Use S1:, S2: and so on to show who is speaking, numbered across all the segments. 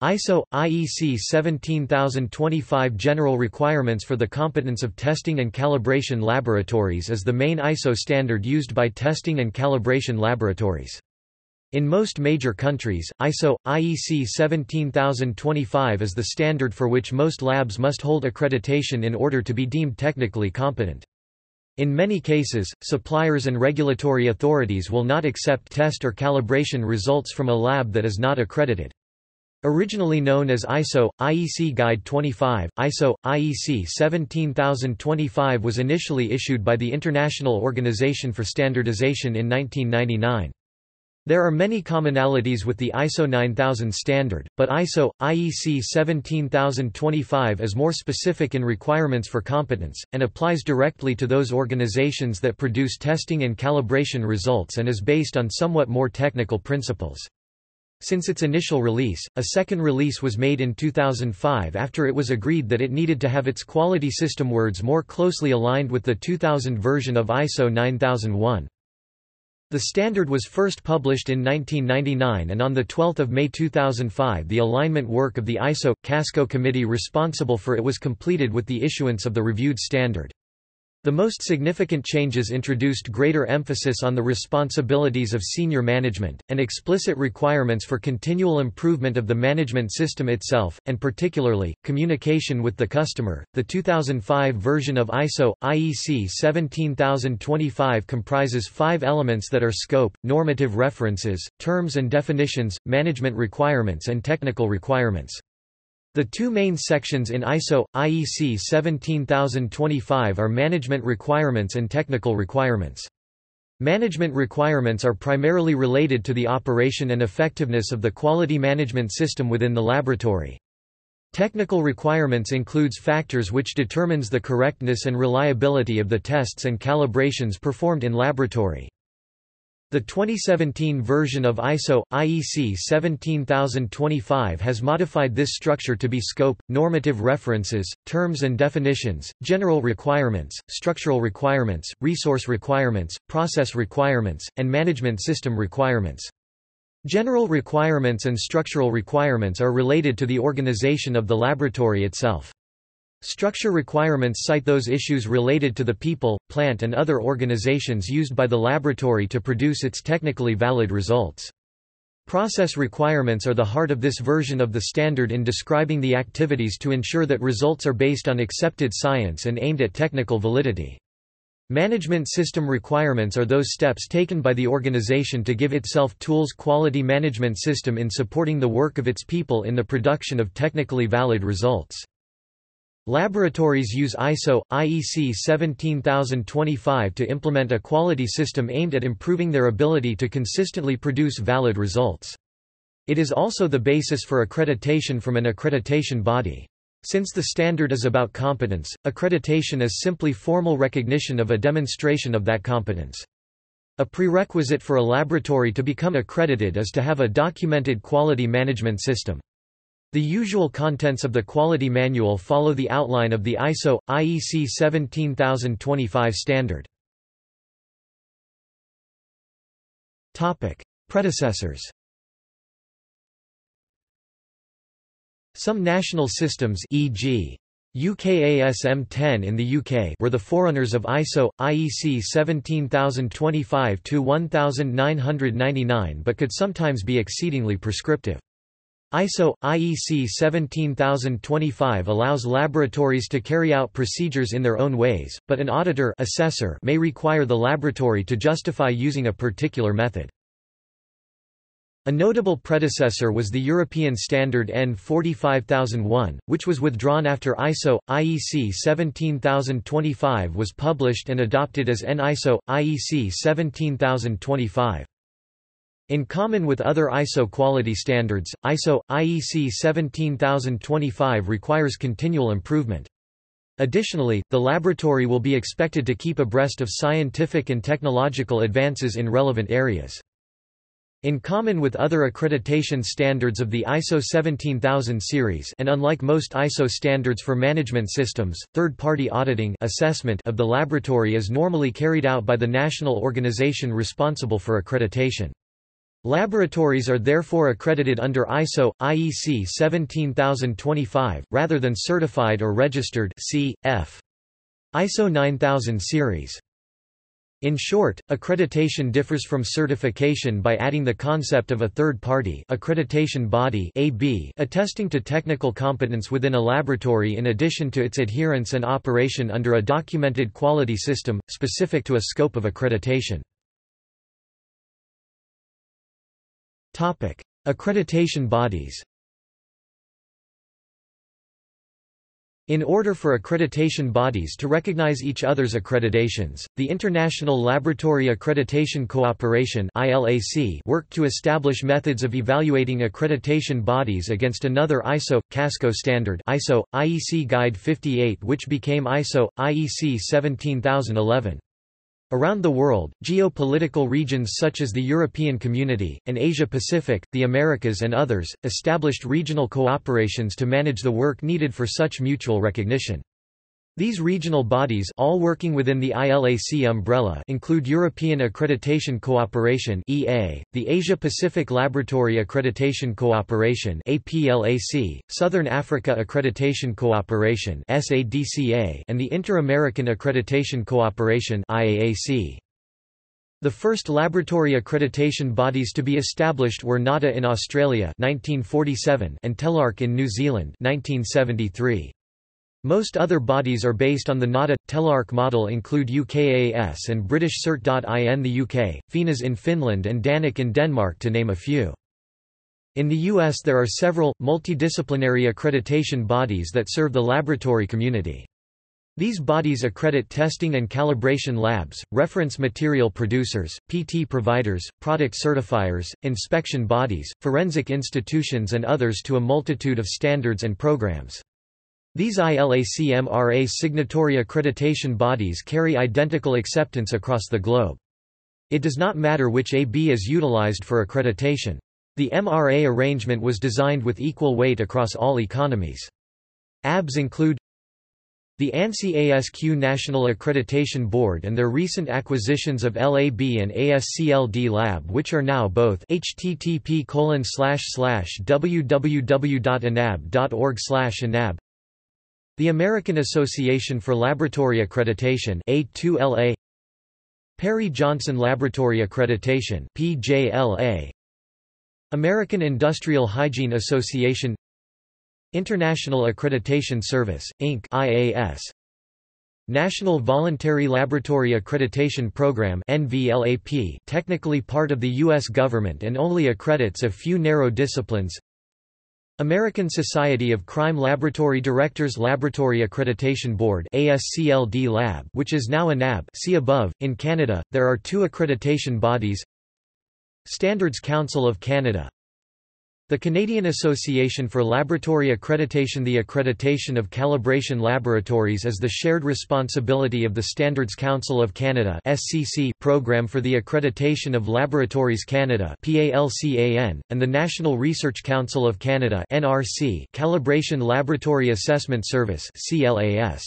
S1: ISO IEC 17025 General requirements for the competence of testing and calibration laboratories is the main ISO standard used by testing and calibration laboratories. In most major countries, ISO IEC 17025 is the standard for which most labs must hold accreditation in order to be deemed technically competent. In many cases, suppliers and regulatory authorities will not accept test or calibration results from a lab that is not accredited. Originally known as ISO, IEC Guide 25, ISO, IEC 17025 was initially issued by the International Organization for Standardization in 1999. There are many commonalities with the ISO 9000 standard, but ISO, IEC 17025 is more specific in requirements for competence, and applies directly to those organizations that produce testing and calibration results and is based on somewhat more technical principles. Since its initial release, a second release was made in 2005 after it was agreed that it needed to have its quality system words more closely aligned with the 2000 version of ISO 9001. The standard was first published in 1999 and on 12 May 2005 the alignment work of the ISO CASCO committee responsible for it was completed with the issuance of the reviewed standard. The most significant changes introduced greater emphasis on the responsibilities of senior management, and explicit requirements for continual improvement of the management system itself, and particularly, communication with the customer. The 2005 version of ISO, IEC 17025 comprises five elements that are scope, normative references, terms and definitions, management requirements and technical requirements. The two main sections in ISO, IEC 17025 are management requirements and technical requirements. Management requirements are primarily related to the operation and effectiveness of the quality management system within the laboratory. Technical requirements includes factors which determines the correctness and reliability of the tests and calibrations performed in laboratory. The 2017 version of ISO, IEC 17025 has modified this structure to be scope, normative references, terms and definitions, general requirements, structural requirements, resource requirements, process requirements, and management system requirements. General requirements and structural requirements are related to the organization of the laboratory itself. Structure requirements cite those issues related to the people, plant and other organizations used by the laboratory to produce its technically valid results. Process requirements are the heart of this version of the standard in describing the activities to ensure that results are based on accepted science and aimed at technical validity. Management system requirements are those steps taken by the organization to give itself tools quality management system in supporting the work of its people in the production of technically valid results. Laboratories use ISO, IEC 17025 to implement a quality system aimed at improving their ability to consistently produce valid results. It is also the basis for accreditation from an accreditation body. Since the standard is about competence, accreditation is simply formal recognition of a demonstration of that competence. A prerequisite for a laboratory to become accredited is to have a documented quality management system. The usual contents of the quality manual follow the outline of the ISO IEC 17025 standard. Topic: Predecessors. Some national systems e.g. UKASM 10 in the UK were the forerunners of ISO IEC 17025-1999 but could sometimes be exceedingly prescriptive. ISO IEC 17025 allows laboratories to carry out procedures in their own ways, but an auditor assessor may require the laboratory to justify using a particular method. A notable predecessor was the European standard EN 45001, which was withdrawn after ISO IEC 17025 was published and adopted as EN ISO IEC 17025. In common with other ISO quality standards, ISO IEC 17025 requires continual improvement. Additionally, the laboratory will be expected to keep abreast of scientific and technological advances in relevant areas. In common with other accreditation standards of the ISO 17000 series and unlike most ISO standards for management systems, third-party auditing assessment of the laboratory is normally carried out by the national organization responsible for accreditation. Laboratories are therefore accredited under ISO, IEC 17025, rather than certified or registered c. f. ISO 9000 series. In short, accreditation differs from certification by adding the concept of a third party accreditation body AB attesting to technical competence within a laboratory in addition to its adherence and operation under a documented quality system, specific to a scope of accreditation. Accreditation bodies In order for accreditation bodies to recognize each other's accreditations, the International Laboratory Accreditation Cooperation (ILAC) worked to establish methods of evaluating accreditation bodies against another ISO, CASCO standard ISO, IEC Guide 58 which became ISO, IEC 17011. Around the world, geopolitical regions such as the European Community, and Asia-Pacific, the Americas and others, established regional cooperations to manage the work needed for such mutual recognition. These regional bodies all working within the ILAC umbrella include European Accreditation Cooperation (EA), the Asia-Pacific Laboratory Accreditation Cooperation (APLAC), Southern Africa Accreditation Cooperation (SADCA), and the Inter-American Accreditation Cooperation (IAAC). The first laboratory accreditation bodies to be established were NATA in Australia 1947 and TELARC in New Zealand 1973. Most other bodies are based on the NATA Telarc model include UKAS and British CERT.in the UK, FINAS in Finland and DANAK in Denmark to name a few. In the US there are several, multidisciplinary accreditation bodies that serve the laboratory community. These bodies accredit testing and calibration labs, reference material producers, PT providers, product certifiers, inspection bodies, forensic institutions and others to a multitude of standards and programs. These ILAC-MRA signatory accreditation bodies carry identical acceptance across the globe. It does not matter which AB is utilized for accreditation. The MRA arrangement was designed with equal weight across all economies. ABs include the ANSI ASQ National Accreditation Board and their recent acquisitions of LAB and ASCLD Lab which are now both http www.anab.org anab the American Association for Laboratory Accreditation A2LA Perry-Johnson Laboratory Accreditation PJLA American Industrial Hygiene Association International Accreditation Service, Inc. IAS National Voluntary Laboratory Accreditation Program NVLAP technically part of the U.S. government and only accredits a few narrow disciplines American Society of Crime Laboratory Directors Laboratory Accreditation Board ASCLD Lab which is now ANAB see above. In Canada, there are two accreditation bodies Standards Council of Canada the Canadian Association for Laboratory Accreditation The accreditation of calibration laboratories is the shared responsibility of the Standards Council of Canada Program for the Accreditation of Laboratories Canada and the National Research Council of Canada Calibration Laboratory Assessment Service CLAS.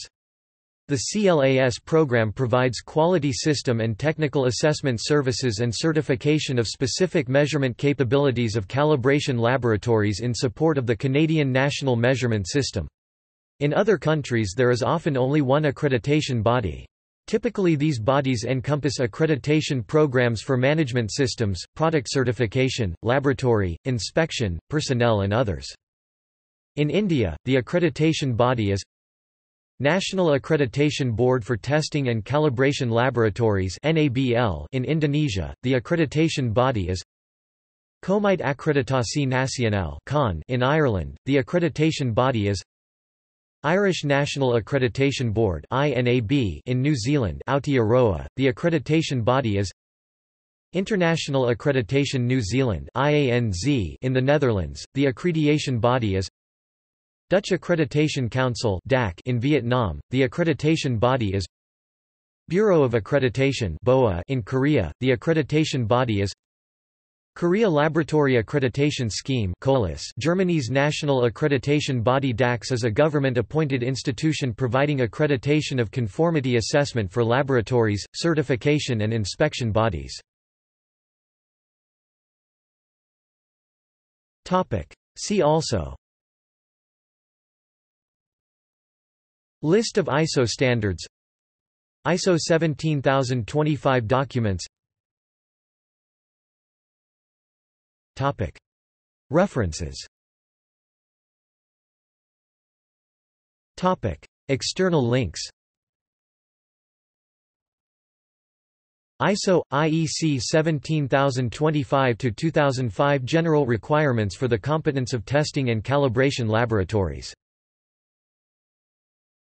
S1: The CLAS program provides quality system and technical assessment services and certification of specific measurement capabilities of calibration laboratories in support of the Canadian National Measurement System. In other countries there is often only one accreditation body. Typically these bodies encompass accreditation programs for management systems, product certification, laboratory, inspection, personnel and others. In India, the accreditation body is National Accreditation Board for Testing and Calibration Laboratories in Indonesia, the accreditation body is Komite Akreditasi Nasional in Ireland, the accreditation body is Irish National Accreditation Board in New Zealand Aotearoa, the accreditation body is International Accreditation New Zealand in the Netherlands, the accreditation body is Dutch Accreditation Council in Vietnam, the accreditation body is Bureau of Accreditation in Korea, the accreditation body is Korea Laboratory Accreditation Scheme Germany's national accreditation body DAkkS is a government-appointed institution providing accreditation of conformity assessment for laboratories, certification and inspection bodies. See also List of ISO standards. ISO 17025 documents. Topic. References. Topic. External links. ISO IEC 17025-2005 General requirements for the competence of testing and calibration laboratories